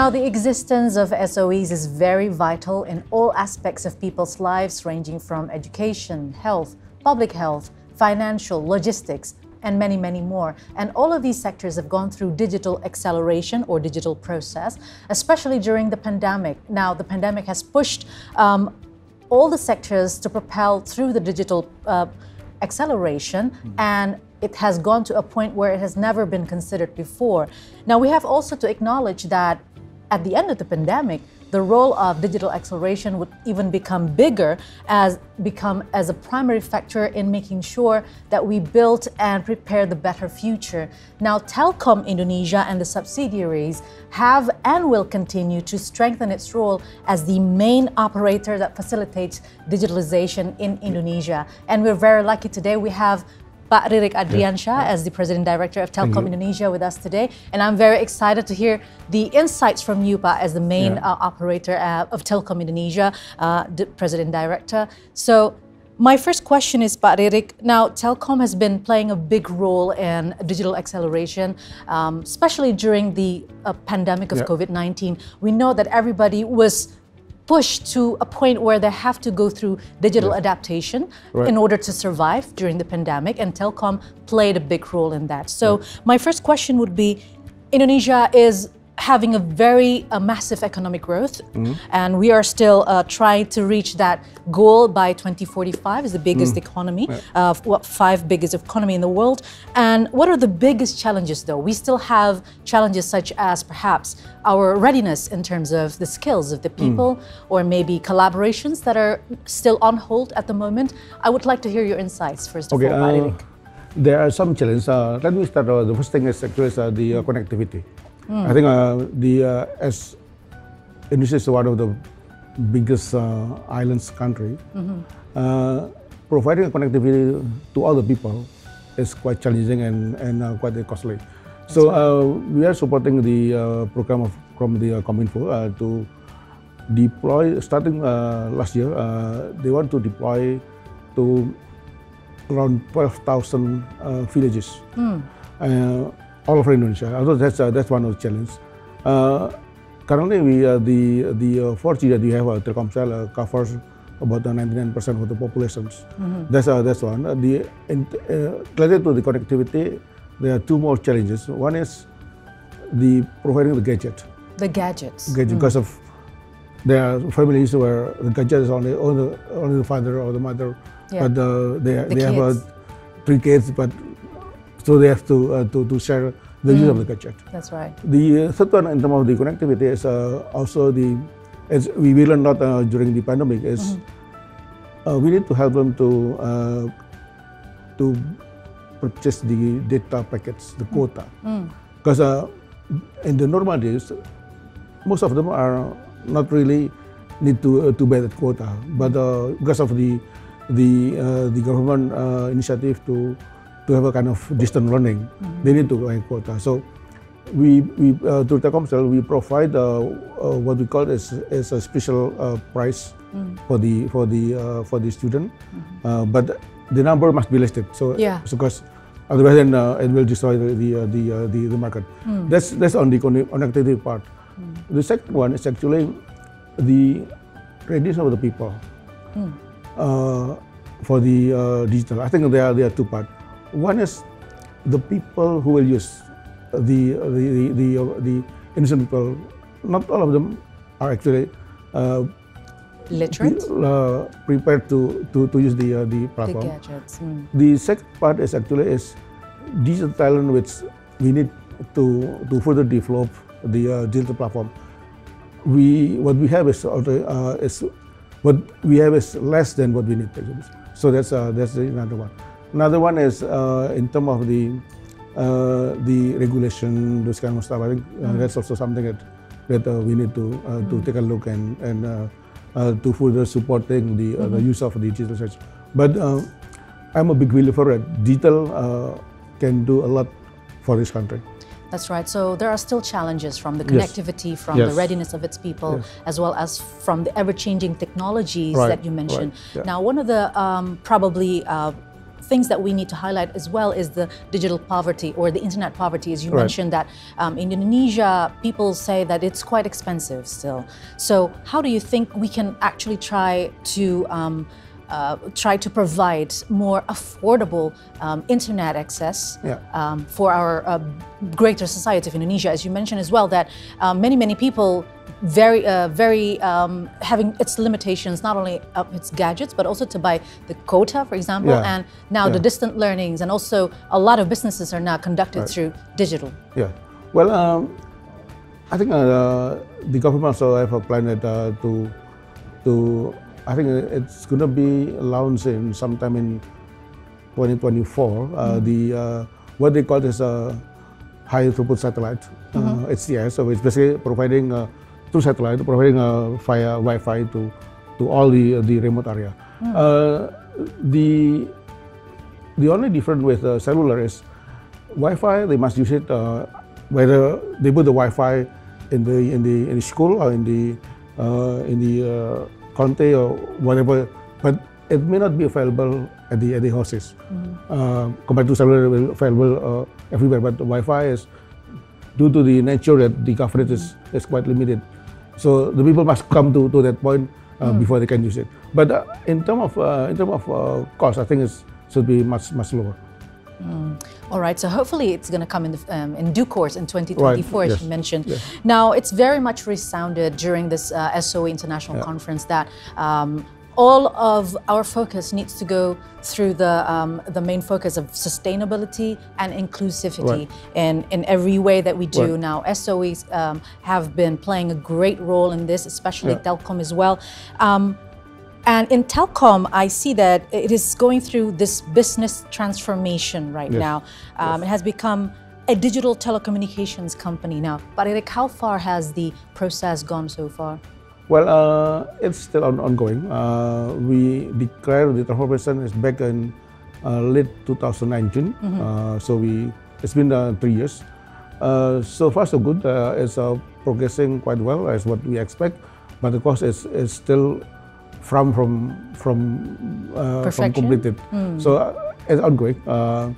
Now, the existence of SOEs is very vital in all aspects of people's lives, ranging from education, health, public health, financial, logistics, and many, many more. And all of these sectors have gone through digital acceleration or digital process, especially during the pandemic. Now, the pandemic has pushed um, all the sectors to propel through the digital uh, acceleration mm-hmm. and it has gone to a point where it has never been considered before. Now, we have also to acknowledge that at the end of the pandemic, the role of digital acceleration would even become bigger as become as a primary factor in making sure that we build and prepare the better future. Now Telkom Indonesia and the subsidiaries have and will continue to strengthen its role as the main operator that facilitates digitalization in Indonesia. And we're very lucky today we have Pak Ririek Adriansyah yeah. as the President Director of Telkom Indonesia with us today. And I'm very excited to hear the insights from you, Pak, as the main yeah. uh, operator uh, of Telkom Indonesia, uh, President Director. So my first question is, Pak Ririek, now Telkom has been playing a big role in digital acceleration, um, especially during the uh, pandemic of yeah. COVID-19. We know that everybody was pushed to a point where they have to go through digital adaptation right. in order to survive during the pandemic, and Telkom played a big role in that. So, my first question would be Indonesia is having a very a massive economic growth, mm-hmm. and we are still uh, trying to reach that goal by 2045 is the biggest mm. economy, yeah. uh, what five biggest economy in the world. And what are the biggest challenges though? We still have challenges such as perhaps our readiness in terms of the skills of the mm. people, mm. or maybe collaborations that are still on hold at the moment. I would like to hear your insights first okay, of all, uh, There are some challenges. Uh, let me start. Uh, the first thing is actually uh, the connectivity. Mm. I think uh, the uh, as Indonesia is one of the biggest uh, islands country, mm-hmm. uh, providing connectivity to other people is quite challenging and and uh, quite costly. That's so right. Uh, we are supporting the program of from the Kominfo to deploy starting last year. they want to deploy to around 12,000 villages. Mm all over Indonesia. Although that's uh, that's one of the challenges. Uh, currently, we uh, the the 4G that we have uh, Telkomsel covers about 99% of the populations. Mm-hmm. That's that's one. the related to the connectivity, there are two more challenges. One is the providing the gadget. The gadgets. Gadget, mm. because of there are families where the gadget is only only, only the father or the mother, yeah. but uh, they the they kids. have uh, three kids, but so they have to uh, to, to share the mm. use of the gadget. That's right. The uh, third one in terms of the connectivity is uh, also the as we learned not uh, during the pandemic is mm-hmm. uh, we need to help them to uh, to purchase the data packets, the mm. quota, because mm. in the normal days most of them are not really need to to buy that quota, but because of the the the government initiative to to have a kind of distant learning, mm-hmm. they need to buy quota. So we, we uh, through Telkomsel, we provide uh, uh, what we call as, as a special uh, price mm. for the for the uh, for the student, mm-hmm. Uh, but the number must be listed. So yeah. because otherwise then it will destroy the the the, the, the market. Mm. That's that's on the connectivity part. Mm. The second one is actually the readiness of the people mm. for the digital. I think there are there are two parts. One is the people who will use the the the the, the innocent people. Not all of them are actually uh, literate, uh, prepared to, to, to use the uh, the platform. The gadgets. Mm. The second part is actually is digital talent, which we need to to further develop the uh, digital platform. We what we have is uh, is what we have is less than what we need. So that's uh, that's another one. Another one is uh, in terms of the uh, the regulation, those kind of stuff. I think uh, mm. that's also something that that uh, we need to uh, to mm. take a look and and uh, to further supporting the mm-hmm. the use of digital search. But I'm a big believer that digital can do a lot for this country. That's right. So there are still challenges from the connectivity, yes. from yes. the readiness of its people, yes. as well as from the ever-changing technologies right. that you mentioned. Right. Yeah. Now, one of the um, probably uh, things that we need to highlight as well is the digital poverty or the internet poverty. As you Right. mentioned that um, in Indonesia, people say that it's quite expensive still. So how do you think we can actually try to um, uh, try to provide more affordable um, internet access Yeah. um, for our uh, greater society of Indonesia. As you mentioned as well, that uh, many many people very uh, very um, having its limitations, not only of its gadgets but also to buy the quota, for example, Yeah. and now the distant learnings, and also a lot of businesses are now conducted Right. through digital. Yeah. Well, um, I think uh, the government also have a plan that, uh, to to I think it's going to be launched in sometime in 2024. Uh, The uh, what they call is a high throughput satellite uh, HTS, so it's basically providing uh, through satellite providing uh, via Wi-Fi to to all the the remote area. Uh, the the only difference with uh, cellular is Wi-Fi. They must use it uh, whether they put the Wi-Fi in the in the in the school or in the uh, in the uh, county or whatever, but it may not be available at the at the houses uh, compared to cellular available uh, everywhere. But the Wi-Fi is due to the nature that the coverage is, is quite limited. So the people must come to, to that point uh, before they can use it. But uh, in terms of uh, in terms of uh, cost, I think it should be much much lower. All right, so hopefully it's going to come in, the, um, in due course in 2024, as yes, you mentioned. yes. Now, it's very much resounded during this uh, SOE International Yeah. Conference that um, all of our focus needs to go through the, um, the main focus of sustainability and inclusivity in, in every way that we do. Right. Now, SOEs um, have been playing a great role in this, especially Yeah. Telkom as well. And in Telkom, I see that it is going through this business transformation right Yes. now. Um, It has become a digital telecommunications company now. But Eric, how far has the process gone so far? Well, uh, it's still on, ongoing. Uh, we declared the transformation is back in uh, late 2019. Uh, so we it's been uh, three years. Uh, so far, so good. Uh, it's uh, progressing quite well as what we expect, but of course, it's, it's still from from from uh, from completed. So uh, it's ongoing. Uh,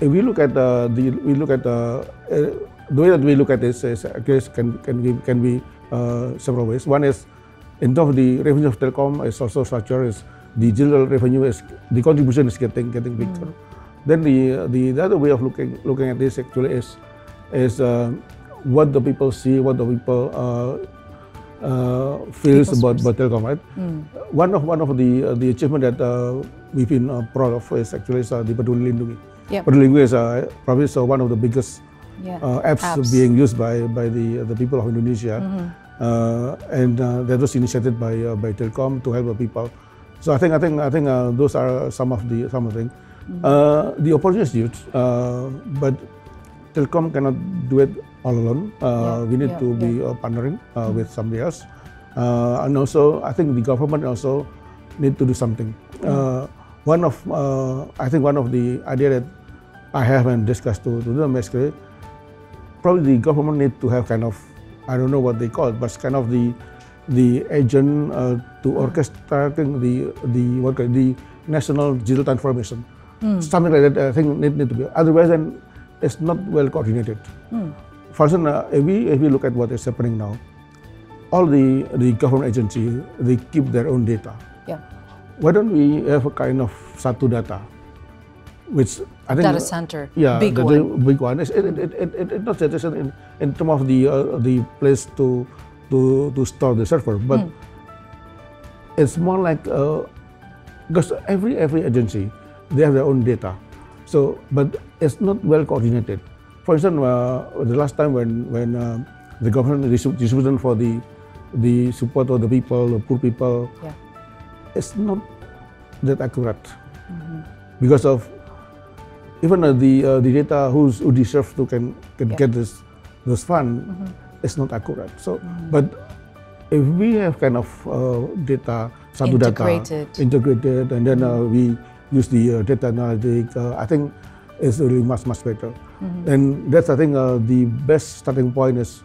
if we look at uh, the we look at uh, uh, the way that we look at this is I guess can can be can be uh, several ways. One is in terms of the revenue of Telkom is also structured is the general revenue is the contribution is getting getting bigger. Then the, the the other way of looking looking at this actually is is what the people see, what the people uh, feels about, about Telkom, right? One of one of the uh, the achievement that uh, we've been uh, proud of is actually is, uh, the Peduli Lindungi. Yep. Peduli Lindungi is uh, probably uh, one of the biggest Yeah. apps, Apps. being used by by the the people of Indonesia, uh, and uh, that was initiated by uh, by Telkom to help the people. So I think I think I think uh, those are some of the some of the things. Uh, the opportunity is huge, uh, but Telkom cannot do it all alone. Uh, Yeah, we need yeah, to be uh, partnering uh, with somebody else, uh, and also I think the government also need to do something. Uh, one of uh, I think one of the idea that I haven't discussed to, to them basically, probably the government need to have kind of I don't know what they call it, but kind of the the agent uh, to orchestrating the the what the national digital transformation, something like that. I think need, need to be. Otherwise, then it's not well coordinated. For uh, if we if we look at what is happening now, all the the government agency they keep their own data. Yeah. Why don't we have a kind of satu data, which I think Data center. yeah, Big the, one. big one. It's, it, it, it, it, it not just in, in terms of the uh, the place to to to store the server, but Hmm. it's more like uh, because every every agency they have their own data, so but it's not well coordinated. For instance, uh, the last time when when uh, the government distrib- distribution for the the support of the people, the poor people, Yeah. it's not that accurate Mm-hmm. because of even uh, the uh, the data who's, who deserve to can can Yeah. Mm-hmm. get this this fund is not accurate. So, but if we have kind of uh, data satu Integrated. data integrated, and then uh, we use the uh, data analytic, uh, I think it's really much much better. Mm-hmm. And that's I think uh, the best starting point is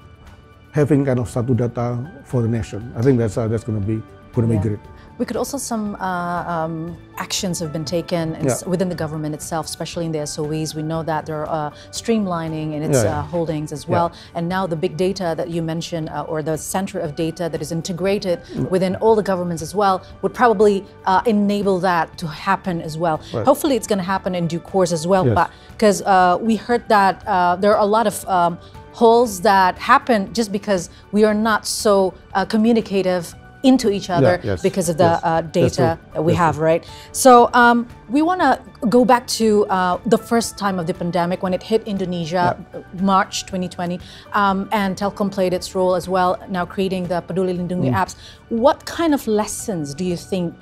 having kind of satu data for the nation. I think that's uh, that's going to be going to Yeah. great. We could also some uh, um, actions have been taken in, Yeah. within the government itself, especially in the SOEs. We know that there are uh, streamlining in its Yeah, yeah. Uh, holdings as well, and now the big data that you mentioned, uh, or the center of data that is integrated Mm. within all the governments as well, would probably uh, enable that to happen as well. Right. Hopefully, it's going to happen in due course as well. Yes. But because uh, we heard that uh, there are a lot of um, holes that happen just because we are not so uh, communicative into each other yes, because of the yes. uh, data that we have, right? So um, we want to go back to uh, the first time of the pandemic when it hit Indonesia, March 2020, um, and Telkom played its role as well, now creating the Peduli Lindungi Mm. apps. What kind of lessons do you think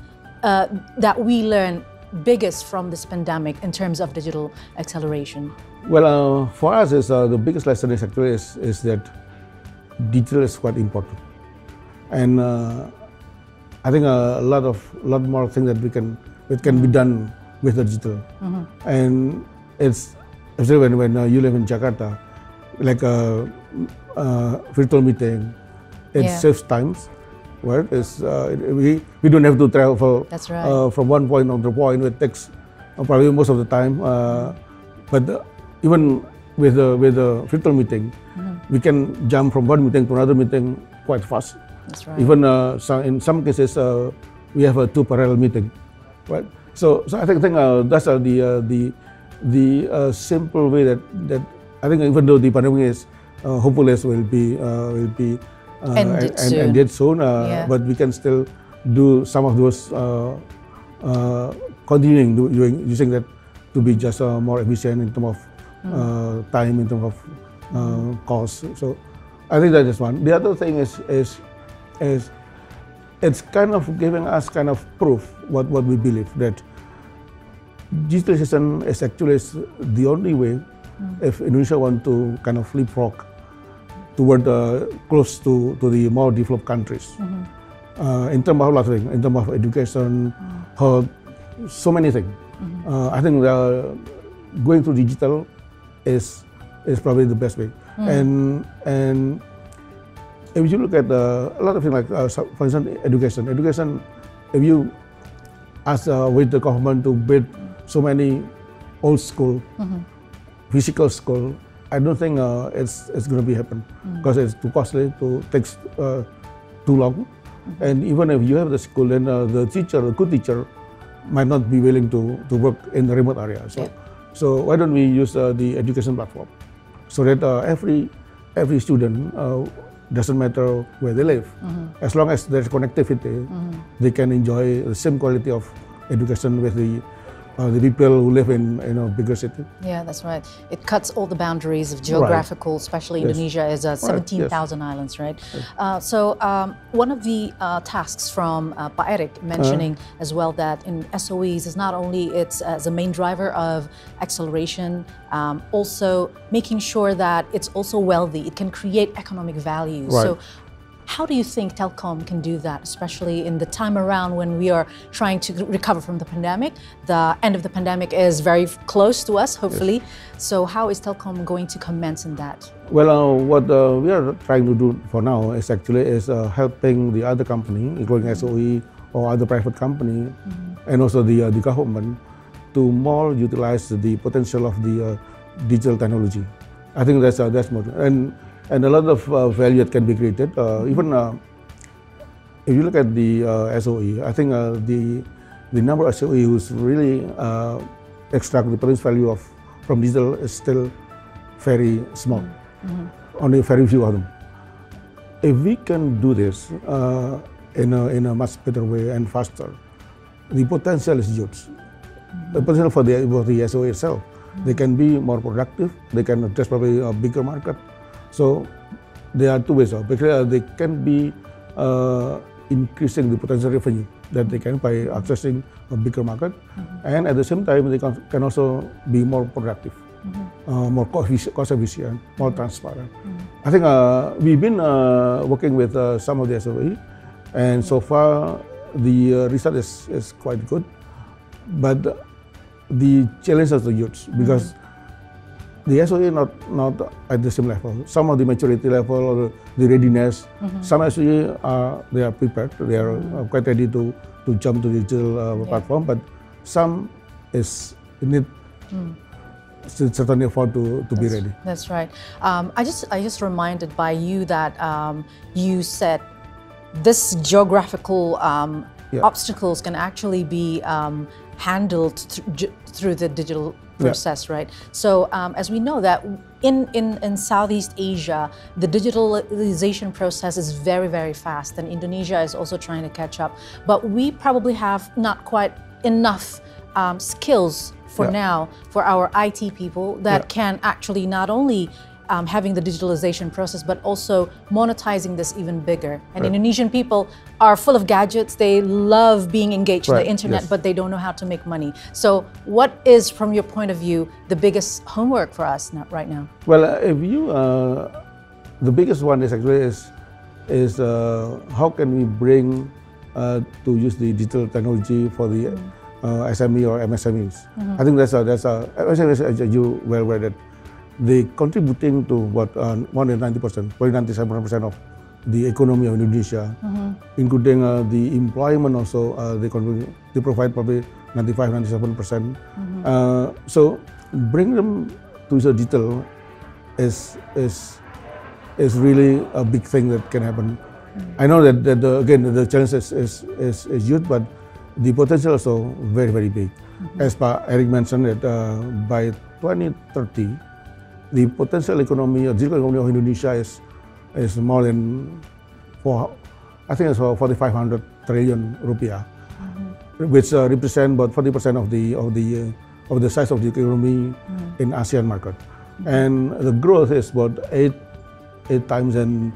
uh, that we learn biggest from this pandemic in terms of digital acceleration? Well, uh, for us, is uh, the biggest lesson is actually is, is that digital is quite important, and uh, I think a lot of lot more things that we can it can be done with the digital, and it's especially when when uh, you live in Jakarta, like a, uh virtual meeting, it Yeah. saves times. Right? It's, uh, we, we don't have to travel That's right. uh, from one point to the point. It takes uh, probably most of the time. Uh, but uh, even with the with the virtual meeting, we can jump from one meeting to another meeting quite fast. That's right. Even uh, some, in some cases, uh, we have a two parallel meeting, right? So, so I think, think uh, that's uh, the uh, the the uh, simple way that that I think even though the pandemic is uh, hopefully will be uh, will be uh, Ended and, soon. ended soon, uh, Yeah. but we can still do some of those uh, uh, continuing do, doing using that to be just uh, more efficient in terms of uh, time, in terms of uh, cost. So I think that is one. The other thing is is is it's kind of giving us kind of proof what, what we believe that digitalization is actually the only way if Indonesia want to kind of leapfrog toward uh, close to, to the more developed countries. Uh, in terms of a lot of things, in terms of education, health, so many things. Uh, I think going to digital is is probably the best way. And and if you look at uh, a lot of things like, uh, for instance, education. Education, if you ask uh, with the government to build so many old school, physical school, I don't think uh, it's it's going to be happen because it's too costly, to takes uh, too long, and even if you have the school, then uh, the teacher, the good teacher, might not be willing to, to work in the remote area. So, Yeah. so why don't we use uh, the education platform so that uh, every every student uh, doesn't matter where they live, as long as there's connectivity, they can enjoy the same quality of education with the uh, the people who live in you know bigger city. Yeah, that's right. It cuts all the boundaries of geographical, especially Yes. Indonesia is uh, Right, 17,000 islands, right? Uh, so um, one of the uh, tasks from uh, Pa Erick mentioning as well that in SOEs is not only it's as a main driver of acceleration, um, also making sure that it's also wealthy. It can create economic value. Right. So how do you think Telkom can do that, especially in the time around when we are trying to recover from the pandemic? The end of the pandemic is very close to us, hopefully. So, how is Telkom going to commence in that? Well, uh, what uh, we are trying to do for now is actually is uh, helping the other company, including SOE or other private company, and also the uh, the government, to more utilize the potential of the uh, digital technology. I think that's uh, that's more and and a lot of uh, value that can be created. Uh, even uh, if you look at the uh, SOE, I think uh, the the number of SOE who's really uh, extract the potential value of from digital is still very small. Only very few of them. If we can do this uh, in a in a much better way and faster, the potential is huge. The potential for the for the SOE itself, they can be more productive. They can address probably a bigger market. So there are two ways. uh, Because uh, they can be uh, increasing the potential revenue that they can by accessing a bigger market, and at the same time they can, can also be more productive, uh, more cost efficient, more transparent. I think uh, we've been uh, working with uh, some of the SOE, and so far the uh, result is, is quite good, but the challenge is the huge because the SOE not not at the same level. Some of the maturity level or the readiness. Some SOE are they are prepared. They are uh, quite ready to to jump to the digital uh, Yeah. platform, but some is need cer- certain effort to, to be ready. That's right. Um, I just I just reminded by you that um, you said this geographical um, Yeah. obstacles can actually be um, handled th- through the digital process, right? So um, as we know that in, in in Southeast Asia, the digitalization process is very very fast, and Indonesia is also trying to catch up. But we probably have not quite enough um, skills for Yeah. now for our IT people that Yeah. can actually not only um, having the digitalization process, but also monetizing this even bigger. And Right. Indonesian people are full of gadgets. They love being engaged in the internet, yes. but they don't know how to make money. So, what is, from your point of view, the biggest homework for us now, right now? Well, uh, if you, uh, the biggest one is actually is, is uh, how can we bring uh, to use the digital technology for the uh, SME or MSMEs? I think that's a, that's a, as you well aware that they contributing to what uh, more than 90 percent, probably 97 percent of the economy of Indonesia, including uh, the employment also. Uh, they contribute, they provide probably 95, 97 percent. Uh, so bring them to the digital is is is really a big thing that can happen. I know that, that the, again the challenge is, is, is, is huge, but the potential is also very very big. As Pa Erick mentioned, that uh, by 2030, the potential economy, or digital economy of Indonesia is is more than four, I think it's 4,500 trillion rupiah, which uh, represent about 40 percent of the of the uh, of the size of the economy in ASEAN market, and the growth is about eight eight times, and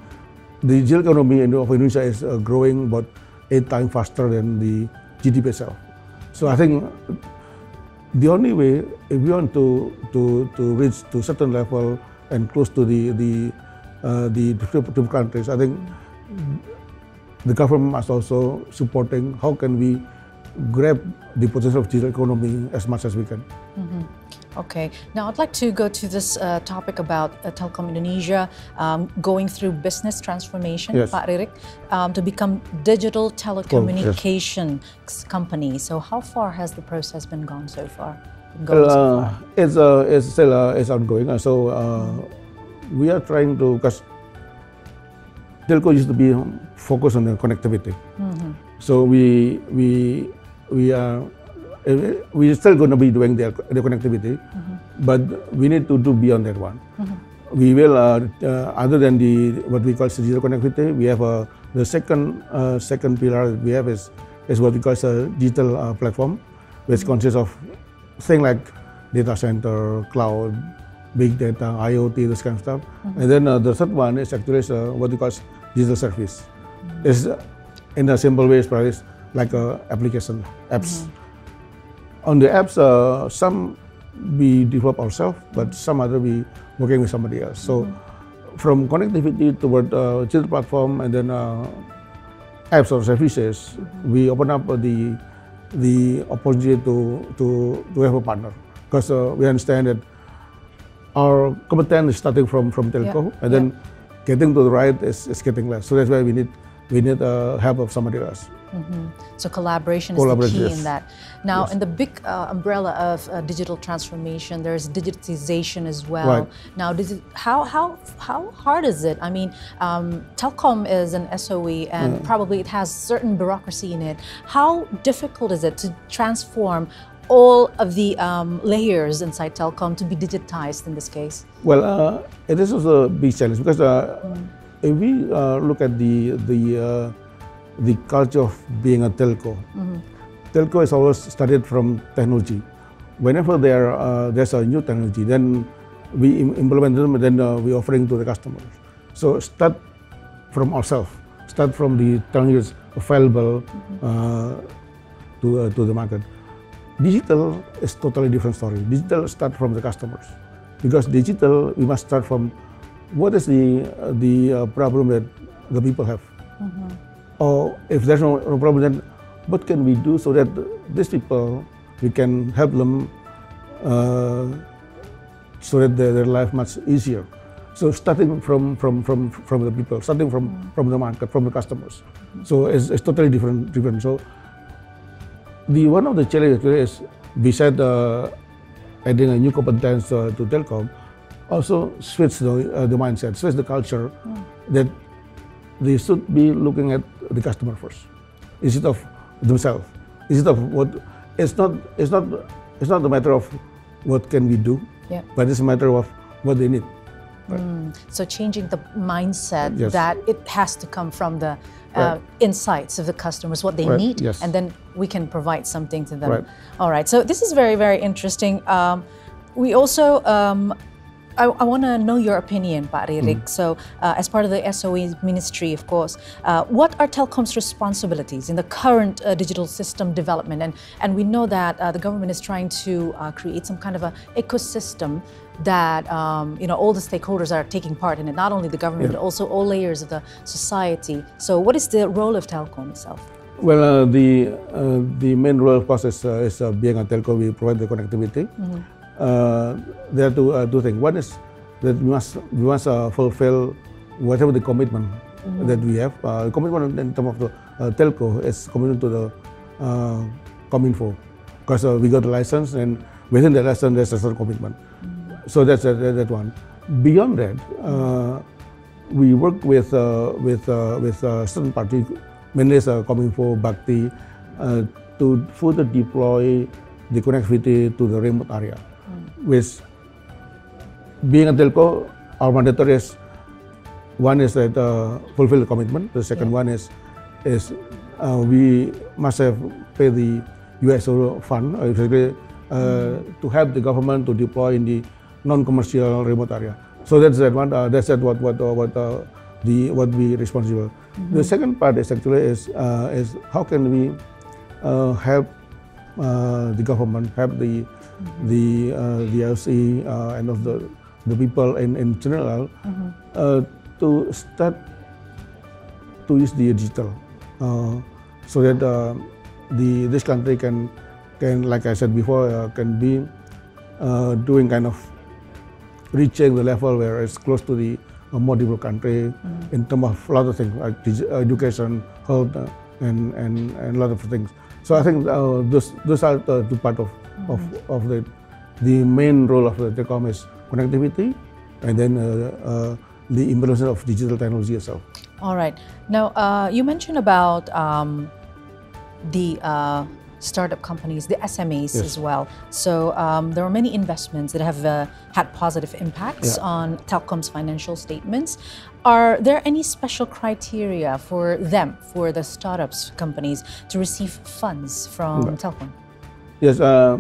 the digital economy of Indonesia is uh, growing about eight times faster than the GDP itself. So I think the only way if we want to to to reach to certain level and close to the the uh, the developed countries, I think the government must also supporting how can we grab the potential of digital economy as much as we can. Okay, now I'd like to go to this uh, topic about uh, Telkom Indonesia um, going through business transformation, Yes. Pak Ririek, um, to become digital telecommunication company. So, how far has the process been gone so far? Well, so uh, far? it's uh, it's still uh, it's ongoing. Uh, so uh, we are trying to because telco used to be focused on the connectivity. So we we we are uh, we're still going to be doing the, the connectivity, but we need to do beyond that one. We will uh, uh, other than the what we call digital connectivity, we have uh, the second uh, second pillar that we have is is what we call a digital uh, platform, which consists of things like data center, cloud, big data, IoT, this kind of stuff. And then uh, the third one is actually uh, what we call digital service. It's uh, in a simple way, it's probably like a application apps. On the apps, uh, some we develop ourselves, but some other we working with somebody else. So from connectivity toward uh, digital platform and then uh, apps or services, we open up uh, the the opportunity to to to have a partner because uh, we understand that our competence is starting from from telco Yeah, and then getting to the right is, is getting less. So that's why we need we need uh, help of somebody else. So collaboration, Collaboration, is the key in that. Now, Yes. in the big uh, umbrella of uh, digital transformation, there's digitization as well. Right. Now, digi- how how how hard is it? I mean, um, Telkom is an SOE, and probably it has certain bureaucracy in it. How difficult is it to transform all of the um, layers inside Telkom to be digitized in this case? Well, uh, it is a big challenge because uh, if we uh, look at the the uh, the culture of being a telco, telco is always started from technology. Whenever there uh, there's a new technology, then we im- implement them and then uh, we offering to the customers. So start from ourselves, start from the technologies available uh, to uh, to the market. Digital is totally different story. Digital start from the customers because digital we must start from what is the uh, the uh, problem that the people have? Or if there's no, no problem then what can we do so that these people we can help them uh, so that their, their life much easier? So starting from from from from the people starting from from the market from the customers. So it's, it's totally different different. So the one of the challenges is beside uh, adding a new competence uh, to Telkom, also switch the, uh, the mindset, switch the culture mm. that they should be looking at the customer first instead of themselves. Instead of what it's not it's not it's not a matter of what can we do, yeah. but it's a matter of what they need. Right. Mm. So changing the mindset yes. that it has to come from the uh, right. insights of the customers, what they right. need, yes. and then we can provide something to them. All right. So this is very very interesting. Um, we also um, I, I want to know your opinion, Pak Ririek. Mm. So, uh, as part of the SOE ministry, of course, uh, what are Telkom's responsibilities in the current uh, digital system development? And, and we know that uh, the government is trying to uh, create some kind of an ecosystem that um, you know all the stakeholders are taking part in it. Not only the government, yeah. but also all layers of the society. So, what is the role of Telkom itself? Well, uh, the the main role, of course, is, is being a telco. We provide the connectivity. Mm -hmm uh, there are two, uh, two things. One is that we must we must uh, fulfill whatever the commitment mm-hmm. that we have. Uh, commitment in terms of the uh, telco is commitment to the uh, Kominfo because uh, we got the license and within the license there's a certain commitment. Mm-hmm. So that's that, that one. Beyond that, uh, we work with uh, with uh, with uh, certain party, mainly as uh, Kominfo, BAKTI, uh, to further deploy the connectivity to the remote area with being a telco, our mandatory is one is that uh, fulfill the commitment. The second yeah. one is is uh, we must have pay the USO fund, uh, uh, mm. to help the government to deploy in the non-commercial remote area. So that's that one. Uh, that's that what what uh, what uh, the what we responsible. Mm -hmm. The second part is actually is uh, is how can we uh, help the government, help the the uh, the LC uh, and of the the people in in general uh, to start to use the digital uh, so that uh, the this country can can like I said before uh, can be doing kind of reaching the level where it's close to the more developed country mm-hmm. in terms of a lot of things like education, health, and and and a lot of things. So I think those those are the two part of of, of the, the main role of the telecom is connectivity and then uh, uh, the implementation of digital technology itself. All right. Now, uh, you mentioned about um, the uh, startup companies, the SMEs yes. as well. So um, there are many investments that have uh, had positive impacts yeah. on Telkom's financial statements. Are there any special criteria for them, for the startups companies, to receive funds from yeah. Telkom? Yes, uh,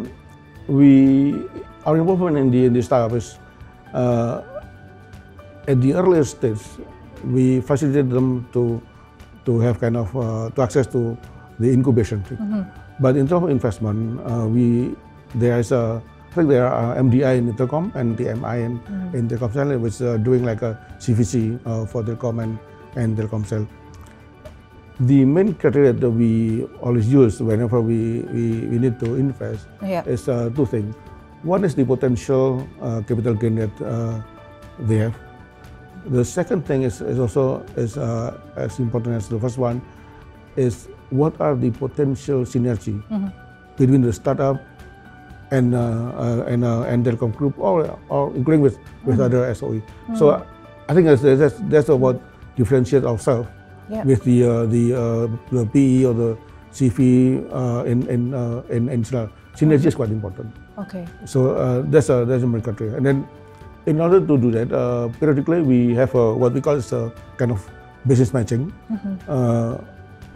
we our involvement in the in the startup is uh, at the earlier stage. We facilitate them to to have kind of uh, to access to the incubation. Mm -hmm. But in terms of investment, uh, we there is a I think there are MDI in Telkom and TMI in, mm in Telkomsel, which are doing like a CVC uh, for Telkom and, and Telkomsel. The main criteria that we always use whenever we, we, we need to invest yeah. is uh, two things. One is the potential uh, capital gain that uh, they have. The second thing is, is also is uh, as important as the first one is what are the potential synergy mm -hmm. between the startup and uh, uh, and uh, and Telkom Group or, or including with with mm -hmm. other SOE. Mm -hmm. So I think that's that's, that's what differentiates ourselves yeah. with the uh, the uh, the PE or the CV uh, in in uh, in, in Synergy is quite important. Okay. So uh, that's a that's a main criteria. And then in order to do that, uh, periodically we have a, what we call is a kind of business matching, mm-hmm. uh,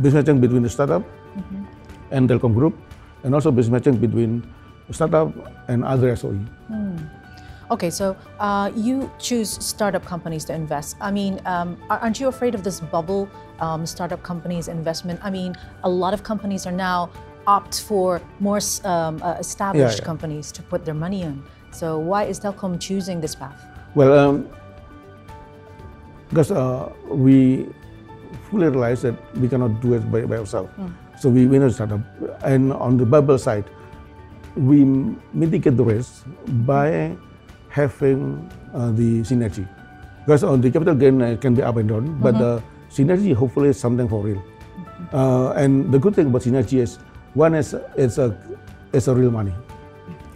business matching between the startup mm-hmm. and Telkom Group, and also business matching between the startup and other SOE. Mm. Okay, so uh, you choose startup companies to invest. I mean, um, aren't you afraid of this bubble um, startup companies investment? I mean, a lot of companies are now opt for more um, uh, established yeah, yeah. companies to put their money in. So why is Telkom choosing this path? Well, um, because uh, we fully realize that we cannot do it by, by ourselves. Mm. So we, we need to start up. And on the bubble side, we mitigate the risk by having uh, the synergy. Because on the capital gain uh, can be up and down, but mm -hmm. the synergy hopefully is something for real. Mm -hmm. uh, and the good thing about synergy is One is it's a it's a real money,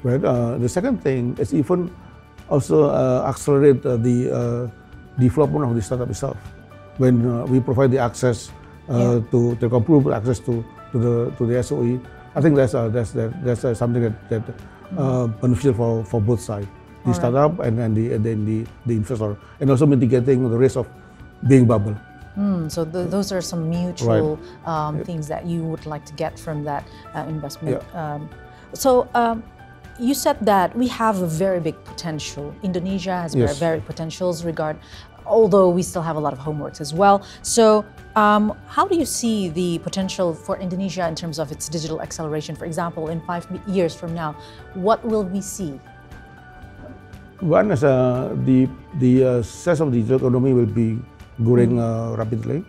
right? Uh, the second thing is even also uh, accelerate uh, the uh, development of the startup itself. When uh, we provide the access uh, Yeah. to to improve access to to the to the SOE, I think that's uh, that's that, that's uh, something that that uh, beneficial for for both sides, the Alright. startup and then the and then the the investor, and also mitigating the risk of being bubble. Hmm, so th- those are some mutual um, things that you would like to get from that uh, investment. Um, so um, you said that we have a very big potential. Indonesia has very, Yes. very potentials regard, although we still have a lot of homeworks as well. So um, how do you see the potential for Indonesia in terms of its digital acceleration? For example, in five years from now, what will we see? One is uh, the the uh, size of the digital economy will be growing uh, rapidly,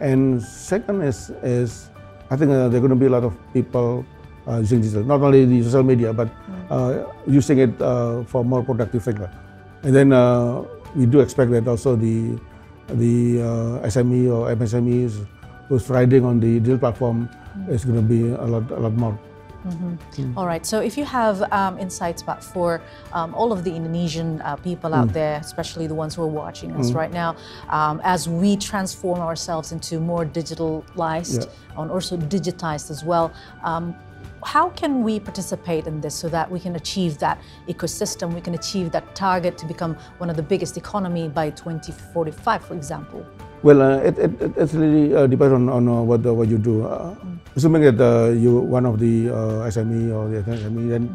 and second is is I think uh, there are going to be a lot of people using digital, not only the social media, but uh, using it uh, for more productive things. And then uh, we do expect that also the the uh, SME or MSMEs who's riding on the digital platform is going to be a lot a lot more. All right. So, if you have um, insights about for um, all of the Indonesian uh, people out Mm. there, especially the ones who are watching us right now, um, as we transform ourselves into more digitalized and also digitized as well. How can we participate in this so that we can achieve that ecosystem? We can achieve that target to become one of the biggest economy by 2045, for example. Well, uh, it, it, it really uh, depends on, on uh, what uh, what you do. Uh, Assuming that uh, you one of the uh, SME or the SME, then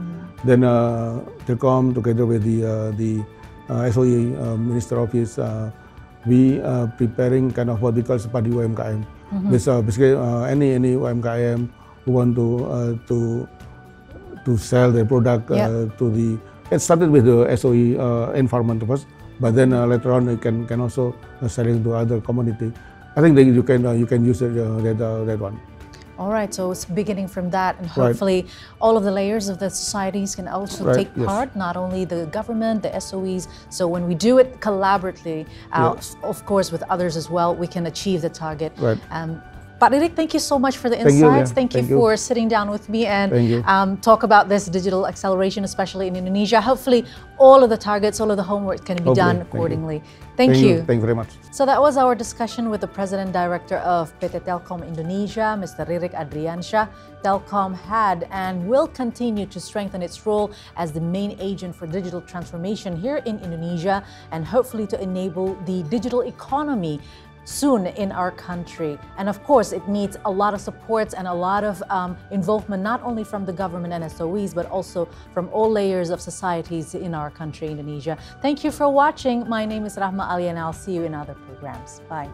then uh, Telkom together with the uh, the uh, SOE uh, Minister Office, uh, we uh, preparing kind of what we call UMKM. This uh, basically any any UMKM who want to uh, to to sell their product uh, Yeah. to the. It started with the SOE uh, environment first, but then uh, later on you can can also uh, selling to other community. I think that you can uh, you can use it, uh, that uh, that one. All right, so it's beginning from that, and Right. hopefully, all of the layers of the societies can also Right, take yes. part. Not only the government, the SOEs. So when we do it collaboratively, uh, of course, with others as well, we can achieve the target. Right. Um, but Eric, thank you so much for the Thank you, insights. yeah. Thank you Thank you. for sitting down with me and um, talk about this digital acceleration, especially in Indonesia. Hopefully, all of the targets, all of the homework can be Hopefully. done Thank you. accordingly. Thank, you. Thank you very much. So that was our discussion with the President Director of PT Telkom Indonesia, Mr. Ririek Adriansyah. Telkom had and will continue to strengthen its role as the main agent for digital transformation here in Indonesia and hopefully to enable the digital economy soon in our country. And of course, it needs a lot of supports and a lot of um, involvement, not only from the government and SOEs, but also from all layers of societies in our country, Indonesia. Thank you for watching. My name is Rahma Ali, and I'll see you in other programs. Bye.